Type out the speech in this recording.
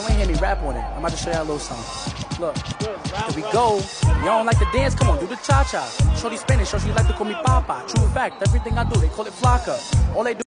You ain't hear me rap on it. I'm about to show y'all a little song. Look, here we go. Y'all don't like the dance? Come on, do the cha-cha. Shorty Spanish, shorty like to call me Papa. True fact, everything I do, they call it flaca. All they do